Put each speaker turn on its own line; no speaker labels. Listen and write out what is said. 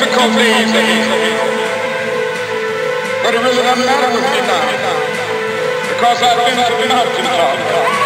difficult days ahead. But it really doesn't matter with me now. Because I've been to the mountaintop.